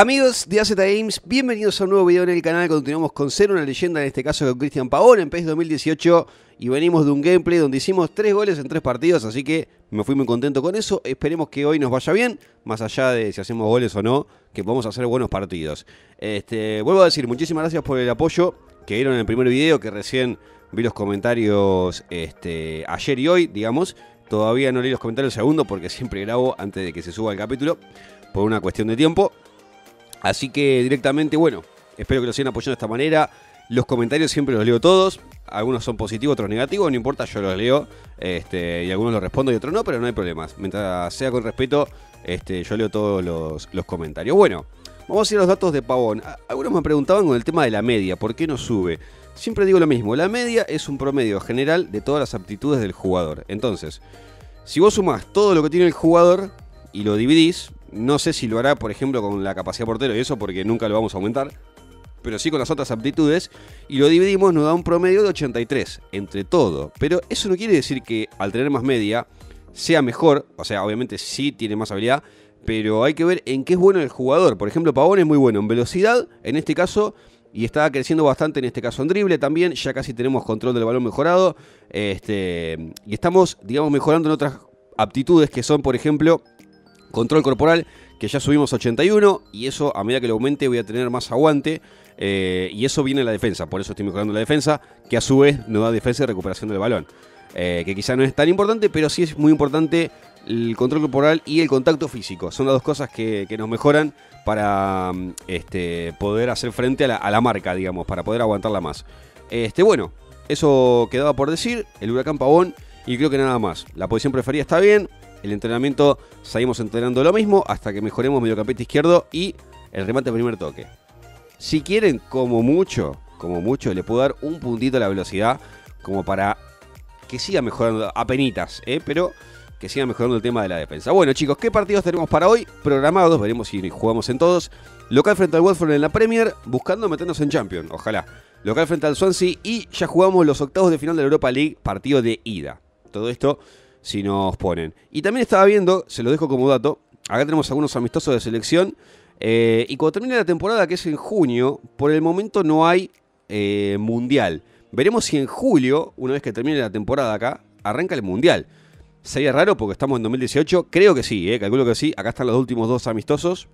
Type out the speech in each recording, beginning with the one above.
Amigos de AZ Games, bienvenidos a un nuevo video en el canal. Continuamos con Ser una leyenda, en este caso con Cristian Pavón en PES 2018. Y venimos de un gameplay donde hicimos tres goles en tres partidos, así que me fui muy contento con eso. Esperemos que hoy nos vaya bien, más allá de si hacemos goles o no, que podamos hacer buenos partidos. Este, vuelvo a decir, muchísimas gracias por el apoyo que dieron en el primer video, que recién vi los comentarios este, ayer y hoy, digamos. Todavía no leí los comentarios segundo porque siempre grabo antes de que se suba el capítulo, por una cuestión de tiempo. Así que directamente, bueno, espero que lo sigan apoyando de esta manera. Los comentarios siempre los leo todos. Algunos son positivos, otros negativos, no importa, yo los leo. Este, y algunos los respondo y otros no, pero no hay problemas. Mientras sea con respeto, este, yo leo todos los, los comentarios. Bueno, vamos a ir a los datos de Pavón. Algunos me preguntaban con el tema de la media, ¿por qué no sube? Siempre digo lo mismo, la media es un promedio general de todas las aptitudes del jugador. Entonces, si vos sumás todo lo que tiene el jugador y lo dividís, no sé si lo hará, por ejemplo, con la capacidad portero y eso, porque nunca lo vamos a aumentar. Pero sí con las otras aptitudes. Y lo dividimos, nos da un promedio de 83 entre todo. Pero eso no quiere decir que al tener más media sea mejor. O sea, obviamente sí tiene más habilidad. Pero hay que ver en qué es bueno el jugador. Por ejemplo, Pavón es muy bueno en velocidad. En este caso. Y está creciendo bastante en este caso en drible también. Ya casi tenemos control del balón mejorado. Este, y estamos, digamos, mejorando en otras aptitudes que son, por ejemplo, Control corporal, que ya subimos 81, y eso a medida que lo aumente voy a tener más aguante. Eh, y eso viene en la defensa, por eso estoy mejorando la defensa, que a su vez nos da defensa y recuperación del balón. Eh, que quizá no es tan importante, pero sí es muy importante el control corporal y el contacto físico. Son las dos cosas que, nos mejoran para este, poder hacer frente a la, marca, digamos, para poder aguantarla más. Este, bueno, eso quedaba por decir. El huracán Pavón y creo que nada más. La posición preferida está bien. El entrenamiento seguimos entrenando lo mismo hasta que mejoremos mediocampista izquierdo y el remate primer toque. Si quieren, como mucho, como mucho, le puedo dar un puntito a la velocidad como para que siga mejorando a penitas, ¿eh? pero que siga mejorando el tema de la defensa. Bueno, chicos, ¿qué partidos tenemos para hoy? Programados, veremos si jugamos en todos. Local frente al Watford en la Premier, buscando meternos en Champions, ojalá. Local frente al Swansea y ya jugamos los octavos de final de la Europa League, partido de ida. Todo esto si nos ponen. Y también estaba viendo, se lo dejo como dato, acá tenemos algunos amistosos de selección. Eh, y cuando termine la temporada, que es en junio, por el momento no hay eh, mundial. Veremos si en julio, una vez que termine la temporada acá, arranca el mundial. Sería raro porque estamos en 2018. Creo que sí, eh, calculo que sí. Acá están los últimos dos amistosos.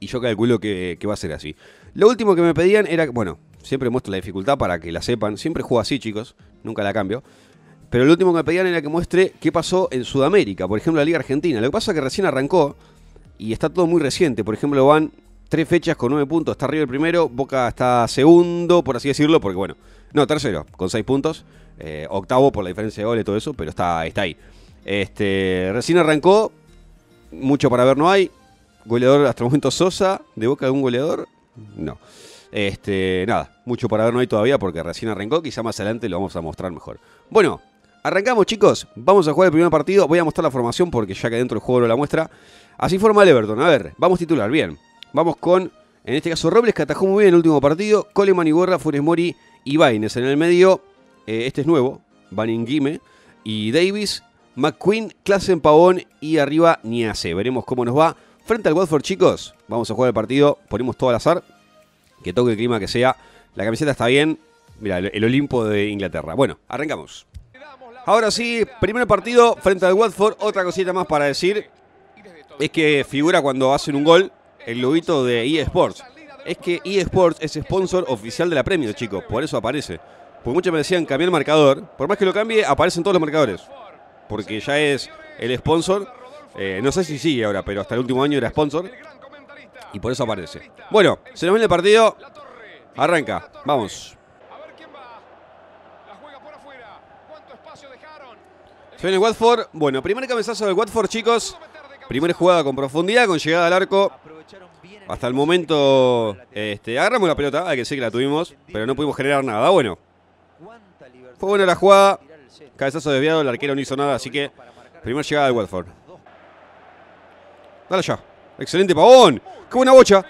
Y yo calculo que, que va a ser así. Lo último que me pedían era, bueno, siempre muestro la dificultad para que la sepan. Siempre juego así, chicos. Nunca la cambio. Pero lo último que me pedían era que muestre qué pasó en Sudamérica, por ejemplo, la Liga Argentina. Lo que pasa es que recién arrancó y está todo muy reciente. Por ejemplo, van tres fechas con nueve puntos. Está arriba el primero, Boca está segundo, por así decirlo, porque bueno, no, tercero, con seis puntos. Eh, octavo por la diferencia de goles y todo eso, pero está, está ahí. Este, recién arrancó, mucho para ver no hay. Goleador hasta el momento Sosa, de Boca de un goleador, no. Este, nada, mucho para ver no hay todavía porque recién arrancó, quizá más adelante lo vamos a mostrar mejor. Bueno, Arrancamos, chicos. Vamos a jugar el primer partido. Voy a mostrar la formación porque ya que dentro del juego no la muestra. Así forma el Everton. A ver, vamos titular. Bien. Vamos con, en este caso, Robles, que atajó muy bien el último partido. Coleman, Iborra, Funes Mori y Baines. En el medio, eh, este es nuevo. Baningime y Davis. McQueen, Klassen, Pavón y arriba Niase. Veremos cómo nos va. Frente al Watford, chicos. Vamos a jugar el partido. Ponemos todo al azar. Que toque el clima que sea. La camiseta está bien. Mira, el Olimpo de Inglaterra. Bueno, arrancamos. Ahora sí, primer partido frente al Watford. Otra cosita más para decir es que figura cuando hacen un gol el lobito de eSports. Es que eSports es sponsor oficial de la Premier, chicos. Por eso aparece. Porque muchos me decían cambiar el marcador. Por más que lo cambie, aparecen todos los marcadores. Porque ya es el sponsor. Eh, no sé si sigue ahora, pero hasta el último año era sponsor. Y por eso aparece. Bueno, se nos viene el partido. Arranca. Vamos. Se viene Watford. Bueno, primer cabezazo del Watford, chicos. Primera jugada con profundidad, con llegada al arco. Hasta el momento este, agarramos la pelota, hay que decir que la tuvimos, pero no pudimos generar nada. Bueno, fue buena la jugada. Cabezazo desviado, el arquero no hizo nada, así que primer llegada del Watford. Dale ya. Excelente pavón. ¡Qué buena bocha!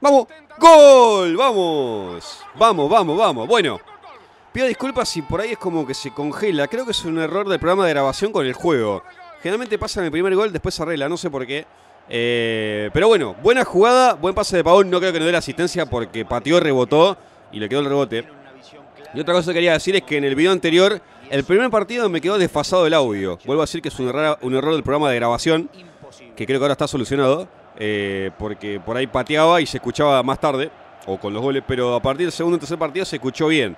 ¡Vamos! ¡Gol! ¡Vamos! Vamos, vamos, vamos. Bueno, Pido disculpas si por ahí es como que se congela. Creo que es un error del programa de grabación con el juego. Generalmente pasa en el primer gol, después se arregla, no sé por qué. Eh, pero bueno, buena jugada, buen pase de Pavón. No creo que no dé la asistencia porque pateó, rebotó y le quedó el rebote. Y otra cosa que quería decir es que en el video anterior, el primer partido me quedó desfasado el audio. Vuelvo a decir que es un error, un error del programa de grabación, que creo que ahora está solucionado, eh, porque por ahí pateaba y se escuchaba más tarde, o con los goles, pero a partir del segundo y tercer partido se escuchó bien.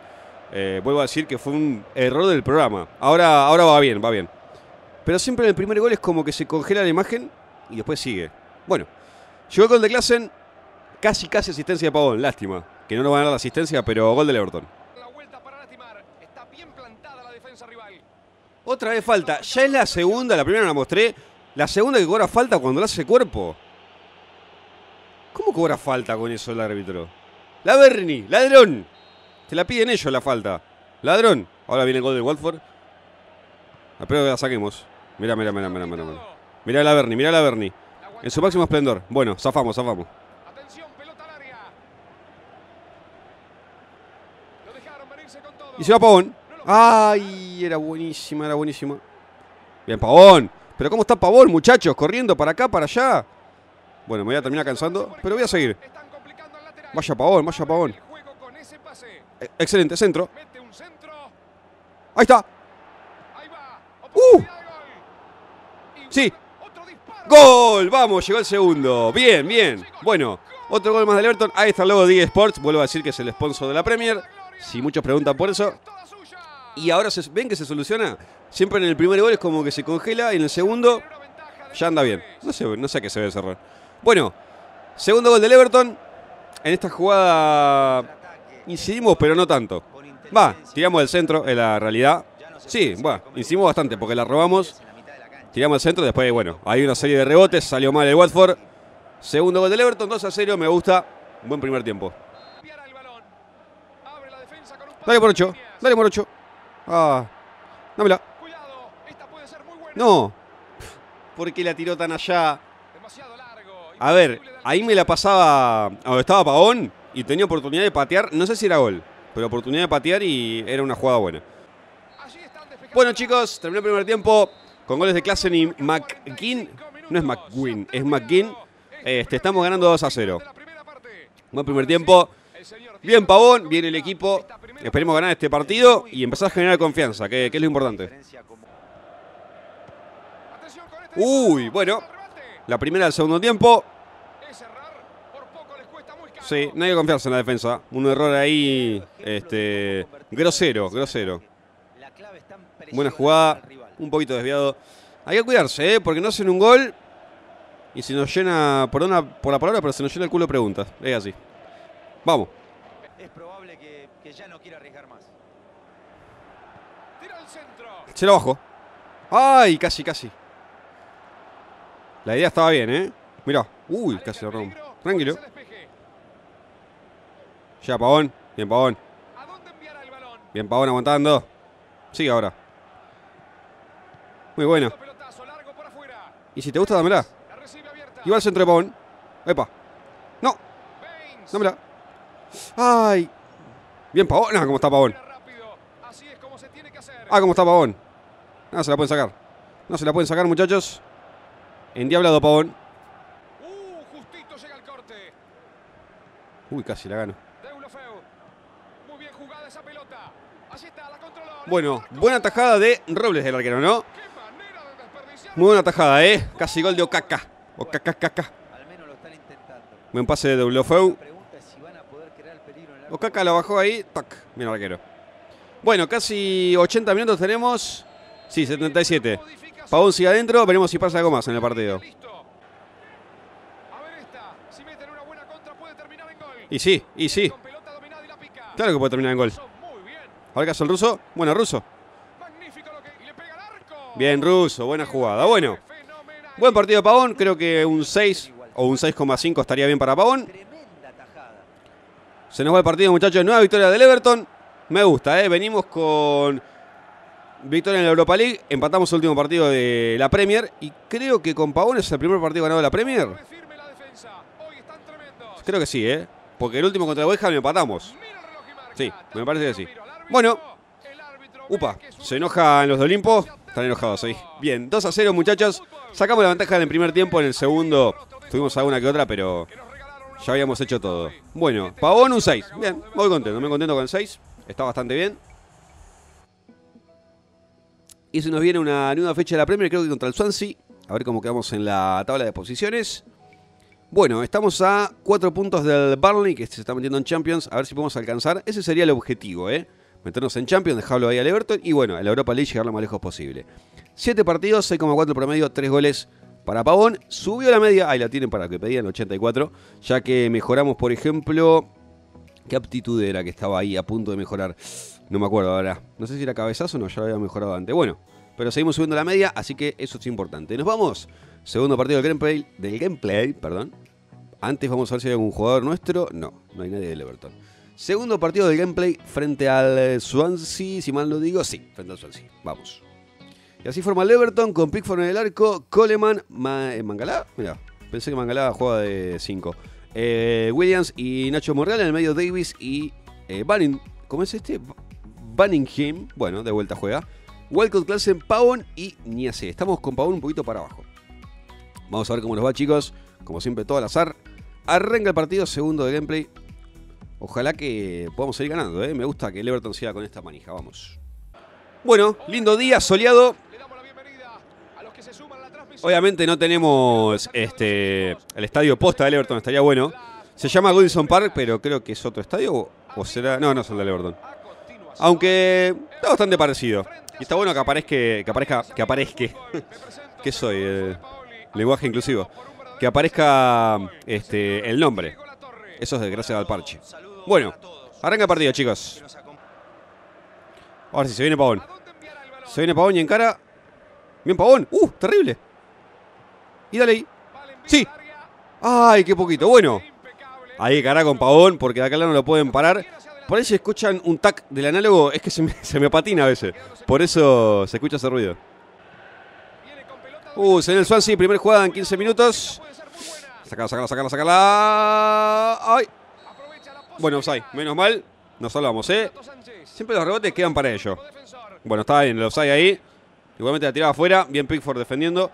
Eh, vuelvo a decir que fue un error del programa. Ahora, ahora va bien, va bien. Pero siempre en el primer gol es como que se congela la imagen y después sigue. Bueno, llegó el gol de Klassen, casi casi asistencia de Pavón, lástima. Que no nos van a dar la asistencia, pero gol del Everton. Otra vez falta. Ya es la segunda, la primera la mostré. La segunda que cobra falta cuando le hace cuerpo. ¿Cómo cobra falta con eso el árbitro? La Berni, ladrón. Te la piden ellos la falta. Ladrón. Ahora viene el gol del Watford. Espero que la saquemos. Mira, mira, mira, mira, mira. Mira la Berni, mira la Berni. En su máximo esplendor. Bueno, zafamos, zafamos. Y se va Pavón. Ay, era buenísima, era buenísima. Bien, Pavón. Pero ¿cómo está Pavón, muchachos? Corriendo para acá, para allá. Bueno, me voy a terminar cansando, pero voy a seguir. Vaya Pavón, vaya Pavón. E, excelente, centro. Ahí está. ¡Uh! Sí. ¡Gol! Vamos, llegó el segundo. Bien, bien. Bueno, otro gol más del Everton. Ahí está el logo de Sports. Vuelvo a decir que es el sponsor de la Premier. Si muchos preguntan por eso. Y ahora se, ven que se soluciona. Siempre en el primer gol es como que se congela y en el segundo ya anda bien. No sé, no sé a qué se debe cerrar. Bueno, segundo gol del Everton. En esta jugada incidimos, pero no tanto. Va, tiramos del centro, en la realidad. Sí, bueno, incidimos bastante porque la robamos. Tiramos el centro, después, bueno, hay una serie de rebotes, salió mal el Watford. Segundo gol del Everton, 2 a 0, me gusta. Buen primer tiempo. Dale por 8, dale por 8. Ah, dámela. No. ¿Por qué la tiró tan allá? A ver, ahí me la pasaba. donde estaba Pavón y tenía oportunidad de patear. No sé si era gol, pero oportunidad de patear y era una jugada buena. Bueno, chicos, terminó el primer tiempo con goles de Klassen y McGinn. No es McGuinn, es McGinn. Este, estamos ganando 2 a 0. Buen primer tiempo. Bien Pavón, bien el equipo. Esperemos ganar este partido y empezar a generar confianza, que, es lo importante. Uy, bueno. La primera del segundo tiempo. Sí, no hay que confiarse en la defensa. Un error ahí este, grosero, grosero. Buena jugada, un poquito desviado. Hay que cuidarse, ¿eh? porque no hacen un gol y se nos llena, perdona por la palabra, pero se nos llena el culo de preguntas. Es así. Vamos. Es probable que, ya no quiera arriesgar más. Se lo bajo. ¡Ay! Casi, casi. La idea estaba bien, ¿eh? Mirá. Uy, casi lo rompo. Tranquilo. Ya, Pavón. Bien, Pavón. Bien, Pavón aguantando. Sigue ahora. Muy bueno. Y si te gusta, dámela. Y va al centro de Pavón. Epa. No. Dámela. Ay. Bien, Pavón. Ah, cómo está Pavón. Ah, cómo está Pavón. No se la pueden sacar. No se la pueden sacar, muchachos. Endiablado Pavón. Uy, casi la gano. Bueno, buena tajada de Robles del arquero, ¿no? Muy buena tajada, ¿eh? Casi gol de Okaka. Okaka, Okaka. Buen pase de Deulofeu. Okaka la bajó ahí. Tac. Mira el arquero. Bueno, casi 80 minutos tenemos. Sí, 77. Pavón sigue adentro. Veremos si pasa algo más en el partido. Y sí, y sí. Claro que puede terminar en gol. Ahora que hace el ruso. Bueno, ruso. Bien, ruso. Buena jugada. Bueno. Buen partido de Pavón. Creo que un 6 o un 6,5 estaría bien para Pavón. Se nos va el partido, muchachos. Nueva victoria del Everton. Me gusta, ¿eh? Venimos con victoria en la Europa League. Empatamos el último partido de la Premier. Y creo que con Pavón es el primer partido ganado de la Premier. Creo que sí, ¿eh? Porque el último contra el West Ham empatamos. Sí, me parece que sí. Bueno. Upa, se enojan los de Olimpo. Están enojados hoy. Bien, 2 a 0, muchachos. Sacamos la ventaja en el primer tiempo. En el segundo tuvimos alguna que otra, pero ya habíamos hecho todo. Bueno, Pavón un 6. Bien, muy contento. Me contento con el 6. Está bastante bien. Y se nos viene una nueva fecha de la Premier, creo que contra el Swansea. A ver cómo quedamos en la tabla de posiciones. Bueno, estamos a 4 puntos del Burnley, que se está metiendo en Champions. A ver si podemos alcanzar. Ese sería el objetivo, ¿eh? Meternos en Champions, dejarlo ahí al Everton. Y bueno, en la Europa League llegar lo más lejos posible. 7 partidos, 6,4 promedio, 3 goles para Pavón. Subió la media, ahí la tienen para que pedían 84. Ya que mejoramos, por ejemplo. ¿Qué aptitud era que estaba ahí a punto de mejorar? No me acuerdo ahora. No sé si era cabezazo o no, ya lo había mejorado antes. Bueno, pero seguimos subiendo la media, así que eso es importante. Nos vamos. Segundo partido del gameplay. Del gameplay, perdón. Antes vamos a ver si hay algún jugador nuestro. No, no hay nadie del Everton. Segundo partido del gameplay frente al Swansea, si mal no digo, sí, frente al Swansea. Vamos. Y así forma el Everton con Pickford en el arco, Coleman, eh, Mangalá, mira, pensé que Mangalá juega de 5. Eh, Williams y Nacho Morreal en el medio Davis y eh, Banning, ¿cómo es este? Banningham, bueno, de vuelta juega. Walcott Classen, Pavon y Niace. Estamos con Pavon un poquito para abajo. Vamos a ver cómo nos va, chicos. Como siempre, todo al azar. Arranca el partido, segundo de gameplay. Ojalá que podamos seguir ganando, ¿eh? Me gusta que Everton siga con esta manija, vamos. Bueno, lindo día, soleado. Obviamente no tenemos este el estadio posta del Everton, estaría bueno. Se llama Goodison Park, pero creo que es otro estadio o será... No, no es el del Everton. Aunque está bastante parecido. Y está bueno que aparezca, que aparezca, que aparezca. ¿Qué soy? Eh, lenguaje inclusivo. Que aparezca este, el nombre. Eso es de gracias al parche. Bueno, arranca el partido, chicos. Ahora sí, se viene Pavón. Se viene Pavón y encara. Bien, Pavón. ¡Uh! Terrible. Y dale ahí. ¡Sí! ¡Ay, qué poquito! Bueno. Ahí cara con Pavón, porque de acá no lo pueden parar. Por ahí si escuchan un tac del análogo, es que se me, se patina a veces. Por eso se escucha ese ruido. Uh, se viene el Swansea, primer jugada en 15 minutos. Sacala, sacala, sacala, sacala. ¡Ay! Bueno, offside. Menos mal. Nos salvamos, ¿eh? Siempre los rebotes quedan para ellos. Bueno, está bien el offside ahí. Igualmente la tiraba afuera. Bien Pickford defendiendo.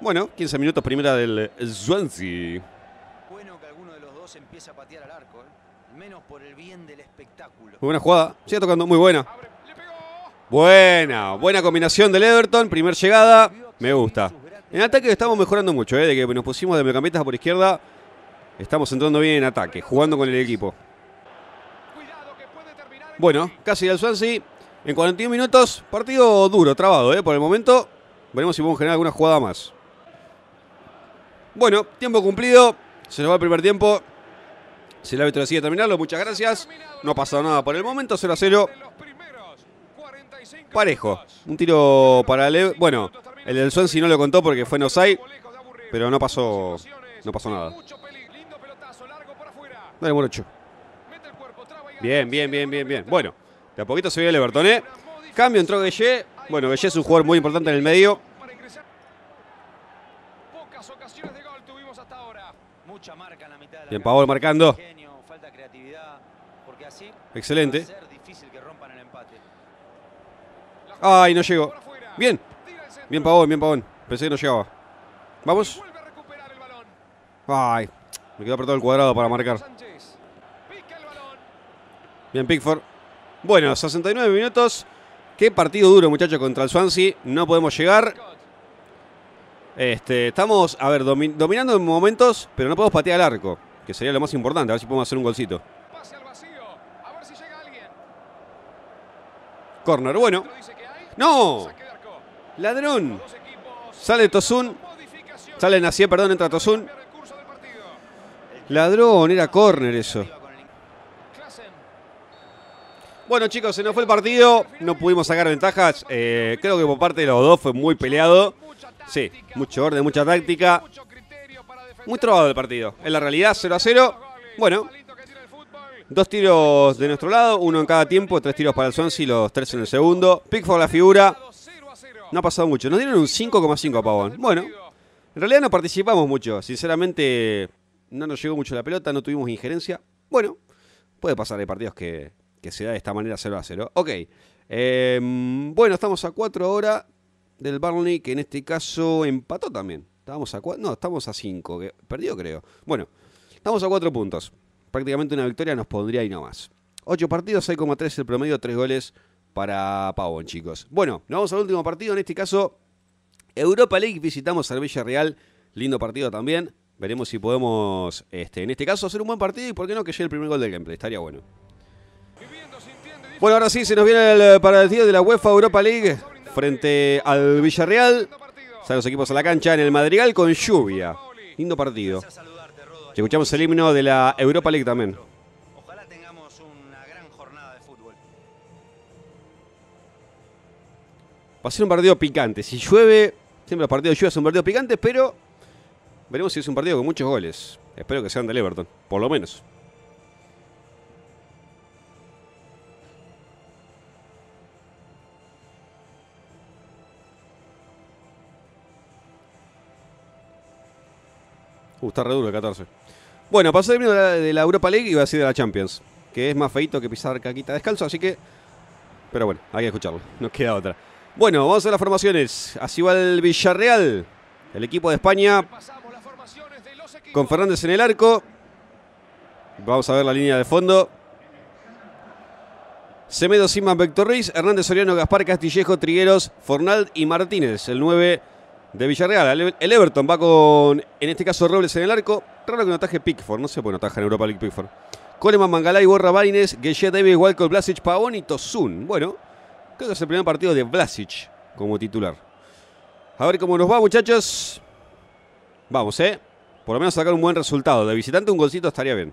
Bueno, 15 minutos primera del Swansea. Bueno que alguno de los dos empiece a patear al arco, ¿eh? Menos por el bien del espectáculo. Muy buena jugada. Sigue tocando, muy buena. Buena, buena combinación del Everton. Primer llegada. Me gusta. En ataque estamos mejorando mucho, ¿eh? De que nos pusimos de mediocampistas por izquierda. Estamos entrando bien en ataque, jugando con el equipo. Bueno, casi al Swansea. En 41 minutos, partido duro, trabado, ¿eh? Por el momento, veremos si podemos generar alguna jugada más. Bueno, tiempo cumplido. Se nos va el primer tiempo. Si el árbitro decide terminarlo, muchas gracias. No ha pasado nada por el momento, 0 a 0. Parejo. Un tiro para el... Bueno, el del Swansea no lo contó porque fue en Osai, pero no pasó, no pasó nada. Dale, Morocho. Bien, bien, bien, bien, bien. Bueno, de a poquito se ve el Everton, ¿eh? Cambio, entró Gueye. Bueno, Gueye es un jugador muy importante en el medio. Bien, Pavol marcando. Excelente. Ay, no llegó. Bien. Bien Pavón, bien Pavón. Pensé que no llegaba. Vamos. Ay, me quedó apretado el cuadrado para marcar. Bien Pickford. Bueno, 69 minutos. Qué partido duro, muchachos, contra el Swansea. No podemos llegar. Este, estamos, a ver, dominando en momentos, pero no podemos patear al arco, que sería lo más importante. A ver si podemos hacer un golcito. Corner, bueno. ¡No! Ladrón. Sale Tosun. Sale Nacié, perdón, entra Tosun. Ladrón, era córner eso. Bueno chicos, se nos fue el partido, no pudimos sacar ventajas. Eh, creo que por parte de los dos fue muy peleado. Sí, mucho orden, mucha táctica. Muy trabado el partido. En la realidad, 0 a 0. Bueno, dos tiros de nuestro lado, uno en cada tiempo, tres tiros para el Swansea, los tres en el segundo. Pickford la figura. No ha pasado mucho. Nos dieron un 5,5 a Pavón. Bueno, en realidad no participamos mucho. Sinceramente, no nos llegó mucho la pelota, no tuvimos injerencia. Bueno, puede pasar, hay partidos que, que se da de esta manera 0 a 0. Ok. Em, bueno, estamos a 4 horas. del Burnley, que en este caso empató también. Estábamos a no, estamos a 5, perdió creo. Bueno, estamos a 4 puntos. Prácticamente una victoria nos pondría ahí nomás. 8 partidos, 6,3 el promedio, 3 goles para Pavón, chicos. Bueno, nos vamos al último partido, en este caso Europa League, visitamos al Villarreal, lindo partido también. Veremos si podemos, este, en este caso, hacer un buen partido y por qué no que llegue el primer gol del gameplay, estaría bueno. Bueno, ahora sí, se nos viene el partido de la UEFA Europa League frente al Villarreal. Salen los equipos a la cancha en el Madrigal con lluvia. Lindo partido. Escuchamos el himno de la Europa League también. Ojalá tengamos una gran jornada de fútbol. Va a ser un partido picante. Si llueve, siempre los partidos de lluvia son partidos picantes, pero veremos si es un partido con muchos goles. Espero que sean del Everton, por lo menos. Uh, está re duro el 14. Bueno, pasó el de la, Europa League y va a ser de la Champions. Que es más feito que pisar caquita descalzo, así que. Pero bueno, hay que escucharlo. Nos queda otra. Bueno, vamos a las formaciones. Así va el Villarreal. El equipo de España. Con Fernández en el arco. Vamos a ver la línea de fondo. Semedo, Siman, Vector Ruiz, Hernández Soriano, Gaspar Castillejo, Trigueros, Fornal y Martínez. El 9 de Villarreal. El Everton va con, en este caso, Robles en el arco. Raro que no ataje Pickford, no sé por qué no ataja en Europa League Pickford. Coleman, Mangalay, Borra, Baines, Gueye, Davis, Walcott, Blasic, Pavón y Tosun. Bueno, creo que es el primer partido de Blasic como titular. A ver cómo nos va, muchachos. Vamos, ¿eh? Por lo menos sacar un buen resultado. De visitante un golcito estaría bien.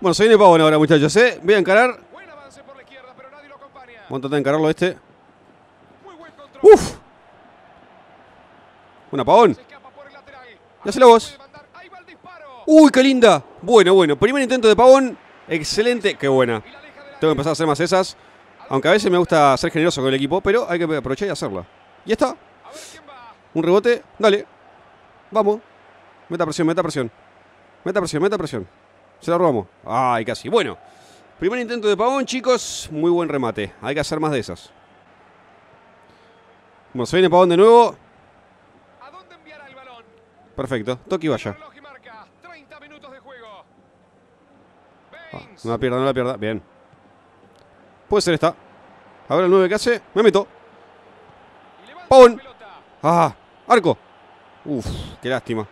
Bueno, se viene Pavón ahora, muchachos, ¿eh? Voy a encarar. Vamos a tratar de encararlo este. ¡Uf! Un apagón. la vos. ¡Uy, qué linda! Bueno, bueno. Primer intento de Pavón. Excelente. Qué buena. Tengo que empezar a hacer más esas. Aunque a veces me gusta ser generoso con el equipo, pero hay que aprovechar y hacerla. Y está. Un rebote. Dale. Vamos. Meta presión, meta presión. Meta presión, meta presión. Se la robamos. Ay, casi. Bueno. Primer intento de Pavón, chicos. Muy buen remate. Hay que hacer más de esas. Bueno, se viene Pavón de nuevo. Perfecto, toque y vaya. Ah, no la pierda, no la pierda. Bien. Puede ser esta. A ver el 9 que hace. Me meto. Pavón. Ah, arco. Uf, qué lástima.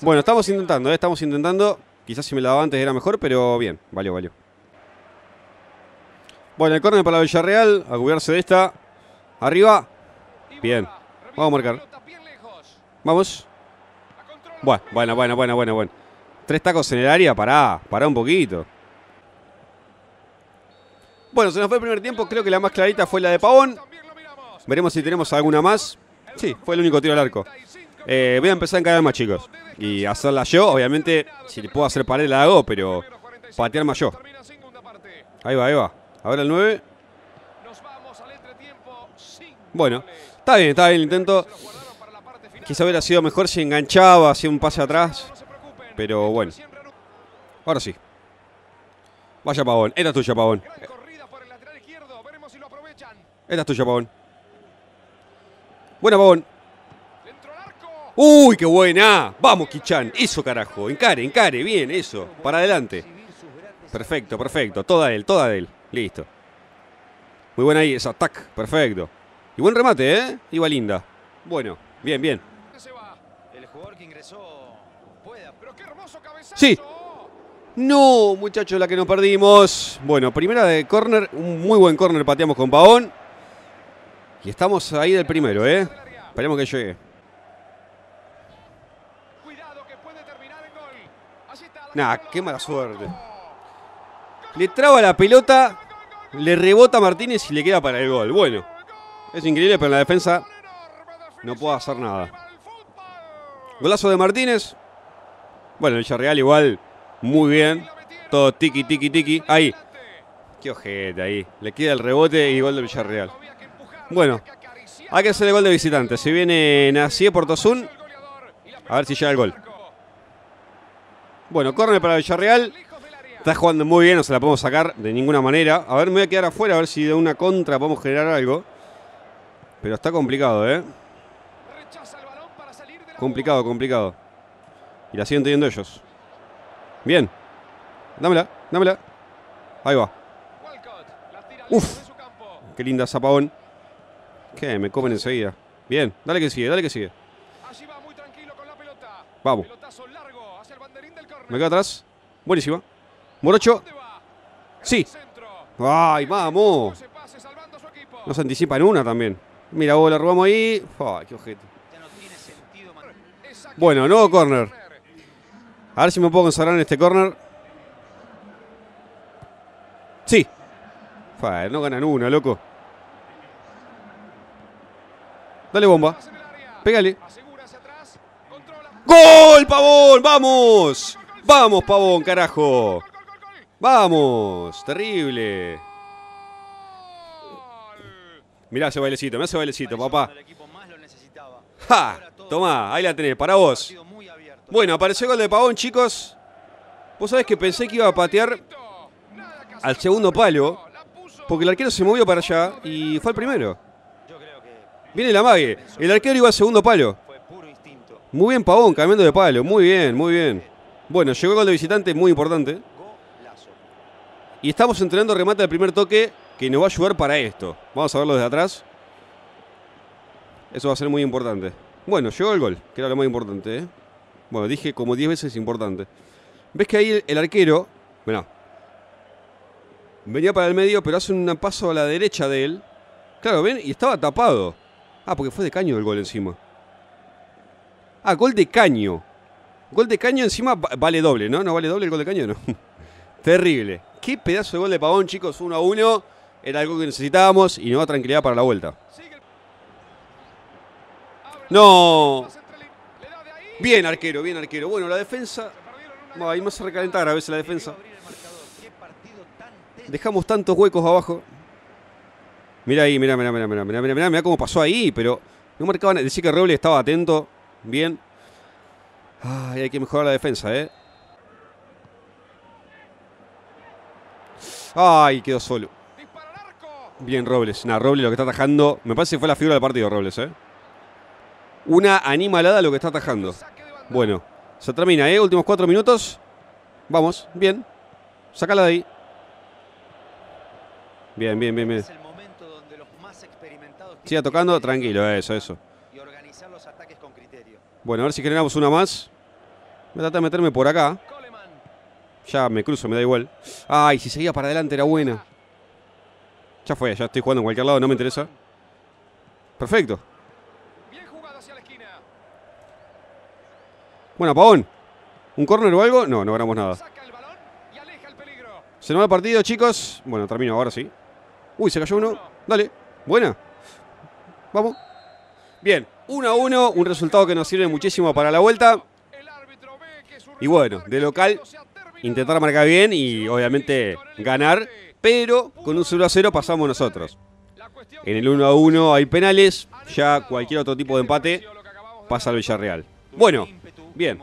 Bueno, estamos intentando, ¿eh? estamos intentando. Quizás si me la daba antes era mejor, pero bien. Valió, valió. Bueno, el córner para la Villarreal. A cubrirse de esta. Arriba. Bien. Vamos a marcar. Vamos. Bueno, bueno, bueno, bueno, bueno, bueno. Tres tacos en el área, pará, pará un poquito. Bueno, se nos fue el primer tiempo, creo que la más clarita fue la de Pavón. Veremos si tenemos alguna más. Sí, fue el único tiro al arco. Eh, voy a empezar a encarar más, chicos. Y hacerla yo, obviamente, si le puedo hacer pared la hago, pero patear más yo. Ahí va, ahí va. Ahora el 9. Bueno, Está bien, está bien el intento. Quizá hubiera sido mejor si enganchaba, hacía un pase atrás. Pero bueno. Ahora sí. Vaya Pavón. Es tuya, Pavón. Es tuya, Pavón. Buena, Pavón. ¡Uy, qué buena! Vamos, Kichan. Eso, carajo. Encare, encare. Bien, eso. Para adelante. Perfecto, perfecto. Toda él, toda él. Listo. Muy buena ahí, esa. Tac. Perfecto. Y buen remate, ¿eh? Iba linda. Bueno, bien, bien. Sí. No, muchachos, la que nos perdimos. Bueno, primera de córner, un muy buen córner pateamos con Paón. Y estamos ahí del primero, ¿eh? Esperemos que llegue. Nah, qué mala suerte. Le traba la pelota, le rebota a Martínez y le queda para el gol. Bueno. Es increíble, pero en la defensa no puedo hacer nada. Golazo de Martínez. Bueno, Villarreal igual, muy bien. Todo tiki, tiki, tiki. Ahí. Qué ojete ahí. Le queda el rebote y gol del Villarreal. Bueno, hay que hacer el gol de visitante. Se viene Nacié Portosun. A ver si llega el gol. Bueno, córner para Villarreal. Está jugando muy bien, no se la podemos sacar de ninguna manera. A ver, me voy a quedar afuera a ver si de una contra podemos generar algo. Pero está complicado, ¿eh? Complicado, complicado. Y la siguen teniendo ellos. Bien. Dámela, dámela. Ahí va. Uf. Qué linda zapabón. ¿Qué? Me comen enseguida. Bien. Dale que sigue, dale que sigue. Vamos. Me quedo atrás. Buenísima. Morocho. Sí. ¡Ay, vamos! Nos en una también. Mira, vos la robamos ahí. ¡Ay, qué aquí Bueno, nuevo el córner. A ver si me puedo consagrar en este corner. Sí. Fue, no ganan una, loco. Dale bomba. Pégale. ¡Gol, Pavón! ¡Vamos! ¡Vamos, Pavón, carajo! ¡Vamos! Terrible. Mirá ese bailecito, mirá ese bailecito, papá. ¡Ja! Tomá, ahí la tenés, para vos. Bueno, apareció el gol de Pavón, chicos. Vos sabés que pensé que iba a patear al segundo palo, porque el arquero se movió para allá y fue el primero. Viene la mague. El arquero iba al segundo palo. Muy bien, Pavón, cambiando de palo. Muy bien, muy bien. Bueno, llegó el gol de visitante, muy importante. Y estamos entrenando remate al primer toque que nos va a ayudar para esto. Vamos a verlo desde atrás. Eso va a ser muy importante. Bueno, llegó el gol, que era lo más importante. ¿eh? Bueno, dije como 10 veces importante. ¿Ves que ahí el, arquero, bueno, venía para el medio, pero hace un paso a la derecha de él. Claro, ven, y estaba tapado. Ah, porque fue de caño el gol encima. Ah, gol de caño. Gol de caño encima va- vale doble, ¿no? No vale doble el gol de caño, no. Terrible. Qué pedazo de gol de Pavón, chicos. 1 a 1. Era algo que necesitábamos y nos da tranquilidad para la vuelta. No. Bien, arquero, bien, arquero. Bueno, la defensa. Bueno, ahí me hace recalentar a veces la defensa. Dejamos tantos huecos abajo. Mira ahí, mira, mira, mira, mira, mira, mira, mira, mira cómo pasó ahí, pero no marcaban. Decía que Roble estaba atento. Bien. Ay, hay que mejorar la defensa, ¿eh? Ay, quedó solo. Bien, Robles. Nah, Robles lo que está atajando. Me parece que fue la figura del partido, Robles, ¿eh? Una animalada lo que está atajando. Bueno, se termina, ¿eh? Últimos cuatro minutos. Vamos, bien. Sácala de ahí. Bien, bien, bien, bien. Siga tocando, tranquilo, eso, eso. Y organizar los ataques con criterio. Bueno, a ver si generamos una más. Voy a tratar de meterme por acá. Ya me cruzo, me da igual. Ay, si seguía para adelante era buena. Ya fue, ya estoy jugando en cualquier lado, no me interesa. Perfecto. Bien jugado hacia la esquina. Bueno, Pavón. ¿Un córner o algo? No, no ganamos nada. Saca el balón y aleja el peligro. Se nos va el partido, chicos. Bueno, termino ahora sí. Uy, se cayó uno. Dale. Buena. Vamos. Bien. 1 a 1. Un resultado que nos sirve muchísimo para la vuelta. Y bueno, de local. Intentar marcar bien y obviamente ganar. Pero con un 0 a 0 pasamos nosotros. En el 1 a 1 hay penales. Ya cualquier otro tipo de empate pasa al Villarreal. Bueno, bien.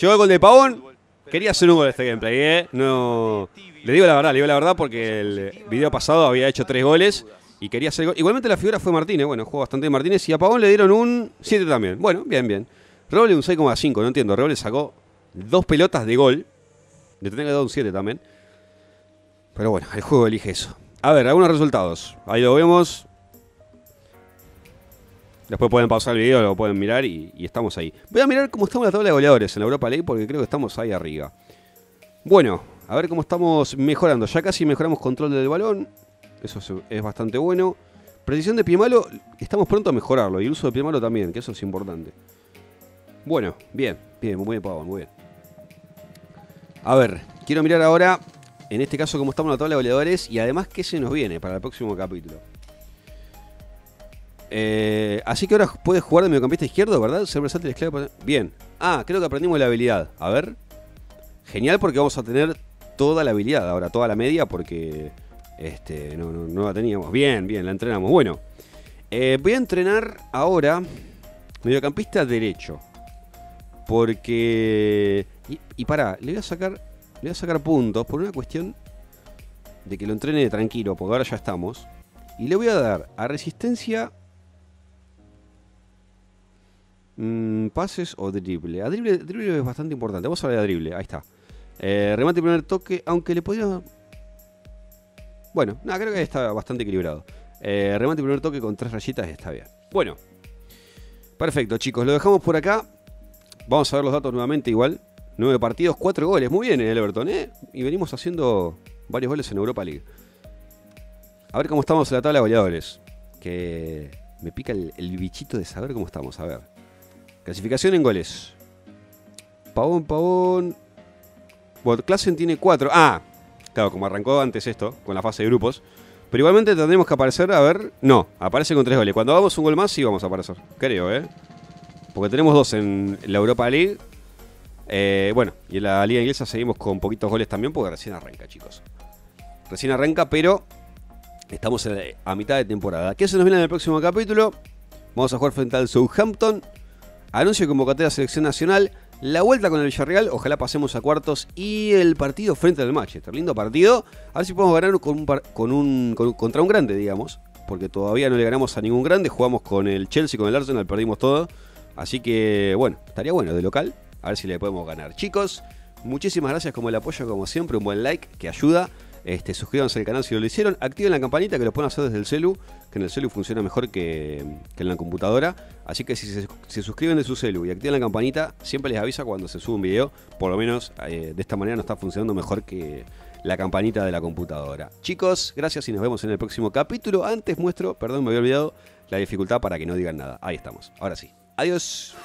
Llegó el gol de Pavón. Quería hacer un gol de este gameplay, ¿eh? No. Le digo la verdad, le digo la verdad porque el video pasado había hecho tres goles y quería hacer gol. Igualmente la figura fue Martínez, bueno, jugó bastante Martínez y a Pavón le dieron un 7 también. Bueno, bien, bien. Roble un 6,5, no entiendo. Roble sacó dos pelotas de gol. Le tenía que dar un 7 también. Pero bueno, el juego elige eso. A ver, algunos resultados. Ahí lo vemos. Después pueden pausar el video, lo pueden mirar y, estamos ahí. Voy a mirar cómo estamos la tabla de goleadores en la Europa League porque creo que estamos ahí arriba. Bueno, a ver cómo estamos mejorando. Ya casi mejoramos control del balón. Eso es, bastante bueno. Precisión de pie malo, estamos pronto a mejorarlo. Y el uso de pie malo también, que eso es importante. Bueno, bien, bien, muy bien, Pavón, muy bien. A ver, quiero mirar ahora, en este caso, cómo estamos en la tabla de y además qué se nos viene para el próximo capítulo. Eh, así que ahora puedes jugar de mediocampista izquierdo, ¿verdad? Ser versátil es clave Bien. Ah, creo que aprendimos la habilidad. A ver. Genial porque vamos a tener toda la habilidad, ahora toda la media porque este, no, la teníamos. Bien, bien, la entrenamos. Bueno, eh, voy a entrenar ahora mediocampista derecho. Porque... Y, y pará, le voy a sacar voy a sacar puntos por una cuestión de que lo entrene tranquilo, porque ahora ya estamos. Y le voy a dar a resistencia Mm, pases o drible. A drible, es bastante importante. Vamos a hablar de drible. Ahí está. Eh, remate primer toque, aunque le podría. Bueno, nada, creo que está bastante equilibrado. Eh, remate primer toque con tres rayitas está bien. Bueno, perfecto, chicos. Lo dejamos por acá. Vamos a ver los datos nuevamente, igual. Nueve partidos, cuatro goles. Muy bien en el Everton, ¿eh? Y venimos haciendo varios goles en Europa League. A ver cómo estamos en la tabla de goleadores. Que me pica el, bichito de saber cómo estamos. A ver. Clasificación en goles. Pavón, Pavón. Bueno, Klassen tiene 4. Ah, claro, como arrancó antes esto, con la fase de grupos. Pero igualmente tendremos que aparecer, a ver. No, aparece con 3 goles. Cuando hagamos un gol más, sí vamos a aparecer. Creo, ¿eh? Porque tenemos dos en la Europa League. Eh, bueno, y en la Liga Inglesa seguimos con poquitos goles también, porque recién arranca, chicos. Recién arranca, pero estamos a mitad de temporada. ¿Qué se nos viene en el próximo capítulo? Vamos a jugar frente al Southampton. Anuncio de convocatoria a selección nacional. La vuelta con el Villarreal, ojalá pasemos a cuartos. Y el partido frente al Manchester. Lindo partido. A ver si podemos ganar contra un grande, digamos. Porque todavía no le ganamos a ningún grande. Jugamos con el Chelsea, con el Arsenal, perdimos todo. Así que, bueno, estaría bueno de local. A ver si le podemos ganar. Chicos, muchísimas gracias como el apoyo, como siempre. Un buen like que ayuda. Este, suscríbanse al canal si no lo hicieron. Activen la campanita que lo pueden hacer desde el celu. Que en el celu funciona mejor que, que en la computadora. Así que si se, suscriben de su celu y activan la campanita, siempre les avisa cuando se sube un video. Por lo menos eh, de esta manera no está funcionando mejor que la campanita de la computadora. Chicos, gracias y nos vemos en el próximo capítulo. Antes muestro, perdón, me había olvidado, la dificultad para que no digan nada. Ahí estamos. Ahora sí. Adiós.